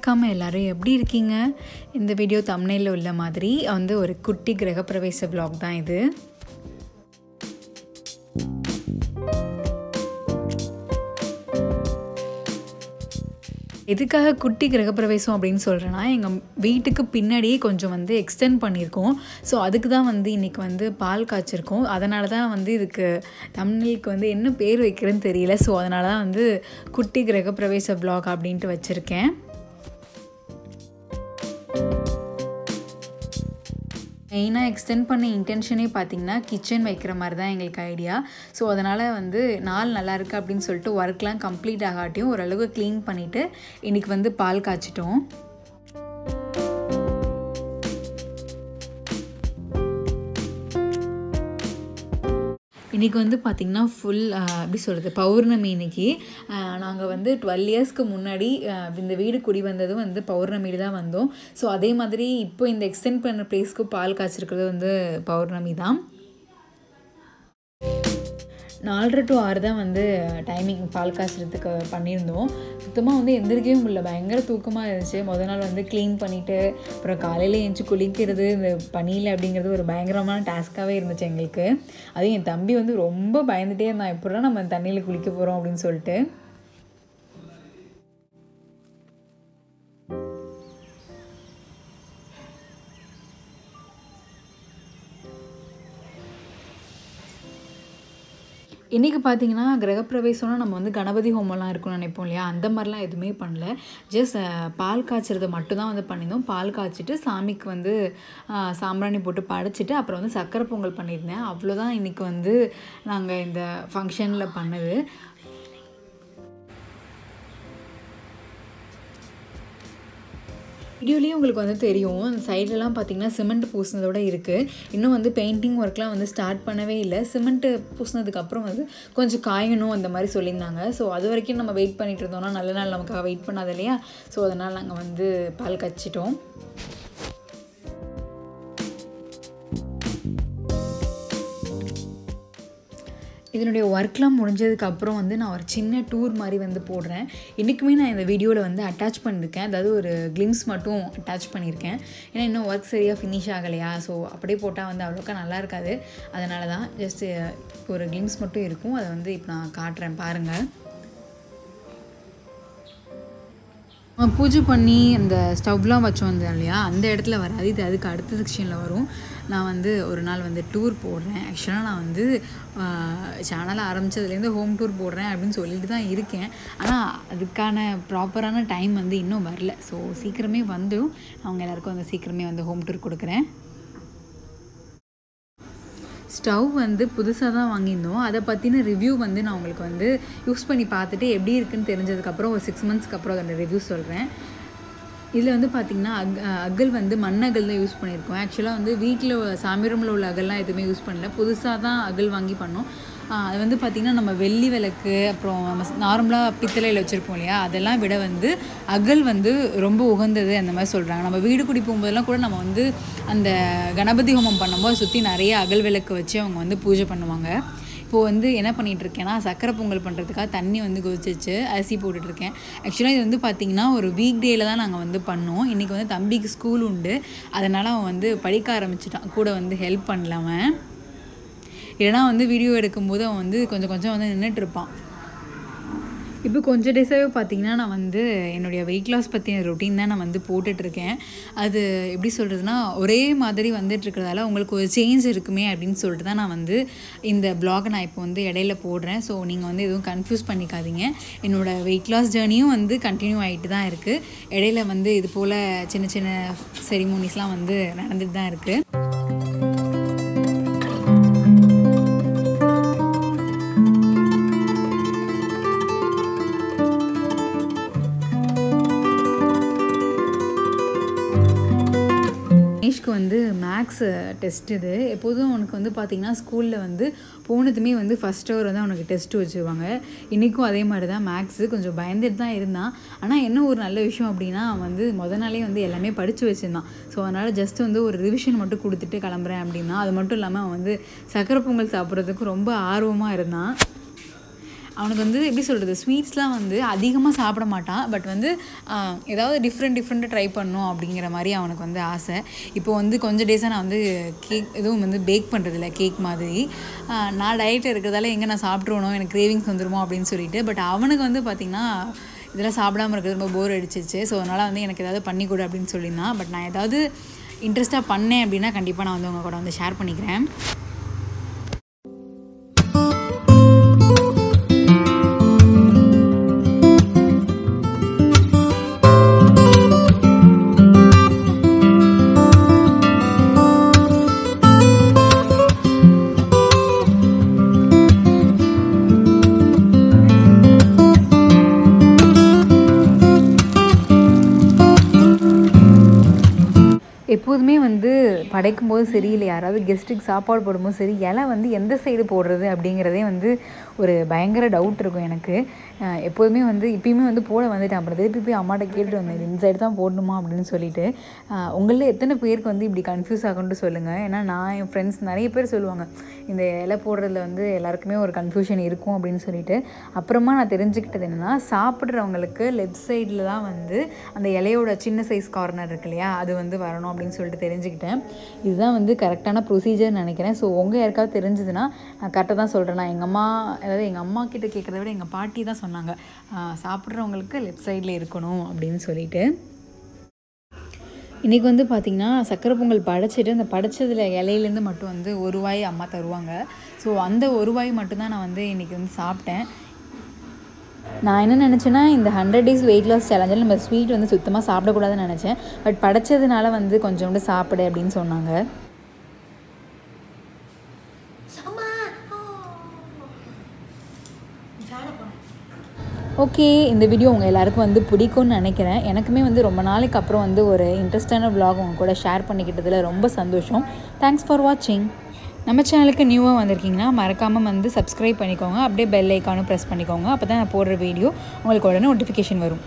வணக்கம் எல்லோரும் எப்படி இருக்கீங்க? இந்த வீடியோ தமிழில் உள்ள மாதிரி வந்து ஒரு குட்டி கிரகப்பிரவேச பிளாக் தான் இது. எதுக்காக குட்டி கிரகப்பிரவேசம் அப்படின்னு சொல்கிறேன்னா எங்கள் வீட்டுக்கு பின்னாடியே கொஞ்சம் வந்து எக்ஸ்டெண்ட் பண்ணியிருக்கோம். ஸோ அதுக்கு தான் வந்து இன்றைக்கி வந்து பால் காய்ச்சிருக்கோம். அதனால தான் வந்து இதுக்கு தமிழுக்கு வந்து என்ன பேர் வைக்கிறேன்னு தெரியல. ஸோ அதனால தான் வந்து குட்டி கிரகப்பிரவேச பிளாக் அப்படின்ட்டு வச்சுருக்கேன். மெயினாக எக்ஸ்டெண்ட் பண்ண இன்டென்ஷனே பார்த்தீங்கன்னா கிச்சன் வைக்கிற மாதிரி தான் எங்களுக்கு ஐடியா ஸோ அதனால் வந்து நாள் நல்லா இருக்குது அப்படின்னு சொல்லிட்டு ஒர்க்லாம் கம்ப்ளீட் ஆகாட்டியும் ஓரளவு க்ளீன் பண்ணிவிட்டு இன்றைக்கி வந்து பால் காய்ச்சிட்டோம். இன்றைக்கி வந்து பார்த்திங்கன்னா ஃபுல் எப்படி சொல்கிறது பௌர்ணமி இன்னைக்கு. நாங்கள் வந்து டுவெல் இயர்ஸ்க்கு முன்னாடி இந்த வீடு குடி வந்ததும் வந்து பௌர்ணமியில் தான் வந்தோம். ஸோ அதே மாதிரி இப்போ இந்த எக்ஸ்டெண்ட் பண்ண ப்ளேஸ்க்கு பால் காய்ச்சிருக்கிறது வந்து பௌர்ணமி தான் நாலரை டு ஆறு தான் வந்து டைமிங் பால் காய்ச்சறதுக்கு பண்ணியிருந்தோம். சுத்தமாக வந்து எந்திரிக்கவே முடியல. பயங்கர தூக்கமாக இருந்துச்சு. முத நாள் வந்து க்ளீன் பண்ணிவிட்டு அப்புறம் காலையில் எழுந்துச்சி குளிக்கிறது இந்த பனியில் அப்படிங்கிறது ஒரு பயங்கரமான டாஸ்க்காகவே இருந்துச்சு எங்களுக்கு. அதுவும் என் தம்பி வந்து ரொம்ப பயந்துகிட்டே இருந்தான். எப்படா நம்ம தண்ணியில் குளிக்க போகிறோம் அப்படின்னு சொல்லிட்டு. இன்றைக்கி பார்த்தீங்கன்னா கிரகப்பிரவேசம்னா நம்ம வந்து கணபதி ஹோமம்லாம் இருக்கும்னு நினைப்போம் இல்லையா? அந்த மாதிரிலாம் எதுவுமே பண்ணல. ஜஸ்ட் பால் காய்ச்சறது மட்டும்தான் வந்து பண்ணியிருந்தோம். பால் காய்ச்சிட்டு சாமிக்கு வந்து சாம்பிராணி போட்டு படைச்சிட்டு அப்புறம் வந்து சக்கரை பொங்கல் பண்ணியிருந்தேன். அவ்வளோதான் இன்றைக்கி வந்து நாங்கள் இந்த ஃபங்க்ஷனில் பண்ணது. வீடியோலேயே உங்களுக்கு வந்து தெரியும். அந்த சைட்லலாம் பார்த்தீங்கன்னா சிமெண்ட் பூசினதோட இருக்குது இன்னும் வந்து பெயிண்டிங் ஒர்க்லாம் வந்து ஸ்டார்ட் பண்ணவே இல்லை. சிமெண்ட்டு பூசினதுக்கப்புறம் வந்து கொஞ்சம் காயணும் அந்த மாதிரி சொல்லியிருந்தாங்க. ஸோ அது வரைக்கும் நம்ம வெயிட் பண்ணிட்டு இருந்தோம்னா நல்ல நாள் நமக்காக வெயிட் பண்ணாது இல்லையா? ஸோ அதனால் நாங்கள் வந்து பால் கச்சிட்டோம். இதனுடைய ஒர்க்லாம் முடிஞ்சதுக்கு அப்புறம் வந்து நான் ஒரு சின்ன டூர் மாதிரி வந்து போடுறேன். இன்றைக்குமே நான் இந்த வீடியோவில் வந்து அட்டாச் பண்ணியிருக்கேன் அதாவது ஒரு கிளிம்ஸ் மட்டும் அட்டாச் பண்ணியிருக்கேன் ஏன்னா இன்னும் ஒர்க் சரியாக ஃபினிஷ் ஆகலையா? ஸோ அப்படியே போட்டால் வந்து அவ்வளோக்கா நல்லா இருக்காது. அதனால தான் ஜஸ்ட்டு ஒரு கிளிம்ஸ் மட்டும் இருக்கும். அதை வந்து இப்போ நான் காட்டுறேன். பாருங்கள் பூஜை பண்ணி அந்த ஸ்டவ்லாம் வச்சோம் வந்தோம் இல்லையா? அந்த இடத்துல வராது. இது அதுக்கு அடுத்த செக்ஷனில் வரும். நான் வந்து ஒரு நாள் வந்து டூர் போடுறேன். ஆக்சுவலாக நான் வந்து சேனலை ஆரம்பித்ததுலேருந்து ஹோம் டூர் போடுறேன் அப்படின்னு சொல்லிட்டு தான் இருக்கேன். ஆனால் அதுக்கான ப்ராப்பரான டைம் வந்து இன்னும் வரல. ஸோ சீக்கிரமே வந்துடும். அவங்க எல்லாருக்கும் வந்து சீக்கிரமே வந்து ஹோம் டூர் கொடுக்குறேன். ஸ்டவ் வந்து புதுசாக தான் வாங்கியிருந்தோம். அதை பற்றின ரிவ்யூ வந்து நான் உங்களுக்கு வந்து யூஸ் பண்ணி பார்த்துட்டு எப்படி இருக்குன்னு தெரிஞ்சதுக்கப்புறம் ஒரு சிக்ஸ் மந்த்ஸ்க்கு அப்புறம் அதோட ரிவ்யூ சொல்கிறேன் இதில் வந்து பார்த்திங்கன்னா அக் அகல் வந்து மண் அகல் தான் யூஸ் பண்ணியிருக்கோம். ஆக்சுவலாக வந்து வீட்டில் சாமி ரூமில் உள்ள அகல்லாம் எதுவுமே யூஸ் பண்ணல. புதுசாக தான் அகல் வாங்கி பண்ணோம். அது வந்து பார்த்திங்கன்னா நம்ம வெள்ளி விளக்கு அப்புறம் நம்ம நார்மலாக பித்தளையில் வச்சுருப்போம் இல்லையா? அதெல்லாம் விட வந்து அகல் வந்து ரொம்ப உகந்தது அந்த மாதிரி சொல்கிறாங்க நம்ம வீடு குடி போகும்போதெல்லாம் கூட நம்ம வந்து அந்த கணபதி ஹோமம் பண்ணும்போது சுற்றி நிறைய அகல் விளக்கு வச்சு அவங்க வந்து பூஜை பண்ணுவாங்க. இப்போது வந்து என்ன பண்ணிகிட்ருக்கேன்னா சக்கரை பொங்கல் பண்ணுறதுக்காக தண்ணி வந்து கொதிச்சிச்சு அரிசி போட்டுட்ருக்கேன் ஆக்சுவலாக இது வந்து பார்த்திங்கன்னா ஒரு வீக் டேயில் தான் நாங்கள் வந்து பண்ணோம். இன்றைக்கி வந்து தம்பிக்கு ஸ்கூல் உண்டு. அதனால் அவன் வந்து படிக்க ஆரம்பிச்சிட்டான். கூட வந்து ஹெல்ப் பண்ணலாமன் இல்லைனா வந்து வீடியோ எடுக்கும்போது அவன் வந்து கொஞ்சம் கொஞ்சம் வந்து நின்றுட்டு இருப்பான் இப்போ கொஞ்சம் டேஸாகவே பார்த்தீங்கன்னா நான் வந்து என்னுடைய வெயிட் லாஸ் பற்றின ரொட்டீன் தான் நான் வந்து போட்டுட்ருக்கேன். அது எப்படி சொல்கிறதுனா ஒரே மாதிரி வந்துட்டுருக்கிறதால உங்களுக்கு ஒரு சேஞ்ச் இருக்குமே அப்படின்னு சொல்லிட்டு தான் நான் வந்து இந்த பிளாகை நான் இப்போ வந்து இடையில போடுறேன். ஸோ நீங்கள் வந்து எதுவும் கன்ஃபியூஸ் பண்ணிக்காதீங்க. என்னோடய வெயிட் லாஸ் ஜேர்னியும் வந்து கண்டினியூ ஆகிட்டு தான் இருக்குது இடையில வந்து இது போல் சின்ன சின்ன செரிமோனிஸ்லாம் வந்து நடந்துட்டு தான் இருக்குது மேக்ஸ் டெஸ்ட் இது. எப்போதும் அவனுக்கு வந்து பார்த்திங்கன்னா ஸ்கூலில் வந்து போனதுமே வந்து ஃபஸ்ட் ஹவர் வந்து அவனுக்கு டெஸ்ட் வச்சுருவாங்க. இன்றைக்கும் அதே மாதிரி தான் மேக்ஸு கொஞ்சம் பயந்துட்டு தான் இருந்தான். ஆனால் என்ன ஒரு நல்ல விஷயம் அப்படின்னா அவன் வந்து முத நாளே வந்து எல்லாமே படித்து வச்சுருந்தான். ஸோ அதனால் ஜஸ்ட் வந்து ஒரு ரிவிஷன் மட்டும் கொடுத்துட்டு கிளம்புறேன் அப்படின்னா அது மட்டும் இல்லாமல் அவன் வந்து சக்கரை பொங்கல் சாப்பிட்றதுக்கு ரொம்ப ஆர்வமாக இருந்தான். அவனுக்கு வந்து எப்படி சொல்கிறது ஸ்வீட்ஸ்லாம் வந்து அதிகமாக சாப்பிட மாட்டான். பட் வந்து ஏதாவது டிஃப்ரெண்ட் டிஃப்ரெண்ட்டாக ட்ரை பண்ணணும் அப்படிங்கிற மாதிரி அவனுக்கு வந்து ஆசை. இப்போ வந்து கொஞ்சம் டேஸாக நான் வந்து கேக் எதுவும் வந்து பேக் பண்ணுறதில்ல கேக் மாதிரி. நான் டயட்டில் இருக்கிறதால எங்கே நான் சாப்பிட்ருவணும் எனக்கு கிரேவிங்ஸ் வந்துருமோ அப்படின்னு சொல்லிட்டு. பட் அவனுக்கு வந்து பார்த்திங்கன்னா இதெல்லாம் சாப்பிடாம இருக்கிறது ரொம்ப போர் அடிச்சிச்சு ஸோ அதனால் வந்து எனக்கு ஏதாவது பண்ணி கொடு அப்படின்னு சொல்லியிருந்தான். பட் நான் ஏதாவது இன்ட்ரெஸ்ட்டாக பண்ணேன் அப்படின்னா கண்டிப்பாக நான் வந்து உங்கள் கூட வந்து ஷேர் பண்ணிக்கிறேன். எப்போதுமே வந்து படைக்கும் போதும் சரி இல்லை யாராவது கெஸ்ட்டுக்கு சாப்பாடு போடும்போது சரி இலை வந்து எந்த சைடு போடுறது அப்படிங்கிறதே வந்து ஒரு பயங்கர டவுட் இருக்கும் எனக்கு. எப்போதுமே வந்து இப்பயுமே வந்து போட வந்துட்டேன். அப்புறம் திருப்பி போய் அம்மாட்ட கேட்டுட்டு வந்தேன். இந்த சைடு தான் போடணுமா அப்படின்னு சொல்லிட்டு. உங்களில் எத்தனை பேருக்கு வந்து இப்படி கன்ஃபியூஸ் ஆகும்னு சொல்லுங்கள் ஏன்னா நான் என் ஃப்ரெண்ட்ஸ் நிறைய பேர் சொல்லுவாங்க இந்த இலை போடுறதுல வந்து எல்லாருக்குமே ஒரு கன்ஃபியூஷன் இருக்கும் அப்படின்னு சொல்லிட்டு. அப்புறமா நான் தெரிஞ்சுக்கிட்டது என்னென்னா சாப்பிட்றவங்களுக்கு லெஃப்ட் சைடில் தான் வந்து அந்த இலையோட சின்ன சைஸ் கார்னர் இருக்கு இல்லையா அது வந்து வரணும் அப்படின்னு சொல்லிட்டு தெரிஞ்சுக்கிட்டேன். இதுதான் வந்து கரெக்டான ப்ரொசீஜர் நினைக்கிறேன். ஸோ உங்கள் யாருக்காவது தெரிஞ்சதுன்னா நான் கரெக்டாக தான் சொல்கிறேன் நான் எங்கள் அம்மா அதாவது எங்கள் அம்மா கிட்ட கேட்குறத விட எங்கள் பாட்டி தான் சொன்னாங்க. ஆஹ் சாப்பிட்றவங்களுக்கு லெஃப்ட் சைடில் இருக்கணும் அப்படின்னு சொல்லிட்டு. இன்றைக்கி வந்து பார்த்திங்கன்னா சக்கரை பொங்கல் படைச்சிட்டு அந்த படைச்சதுல இலையிலேருந்து மட்டும் வந்து ஒரு வாய் அம்மா தருவாங்க. ஸோ அந்த ஒரு வாய் மட்டும்தான் நான் வந்து இன்றைக்கி வந்து சாப்பிட்டேன். நான் என்ன நினச்சேன்னா இந்த ஹண்ட்ரட் டேஸ் வெயிட் லாஸ் சேலஞ்சில் நம்ம ஸ்வீட் வந்து சுத்தமாக சாப்பிடக்கூடாதுன்னு நினச்சேன். பட் படைச்சதுனால வந்து கொஞ்சோண்டு சாப்பிடு அப்படின்னு சொன்னாங்க. ஓகே இந்த வீடியோ உங்கள் எல்லாருக்கும் வந்து பிடிக்கும்னு நினைக்கிறேன். எனக்குமே வந்து ரொம்ப நாளைக்கு அப்புறம் வந்து ஒரு இன்ட்ரெஸ்டான vlog உங்க கூட ஷேர் பண்ணிக்கிட்டதில் ரொம்ப சந்தோஷம். தேங்க்ஸ் ஃபார் வாட்சிங் நம்ம சேனலுக்கு நியூவாக வந்திருக்கீங்கன்னா மறக்காமல் வந்து சப்ஸ்கிரைப் பண்ணிக்கோங்க. அப்படியே பெல் ஐக்கானும் ப்ரெஸ் பண்ணிக்கோங்க. அப்போ தான் நான் போடுற வீடியோ உங்களுக்கு உடனே நோட்டிஃபிகேஷன் வரும்.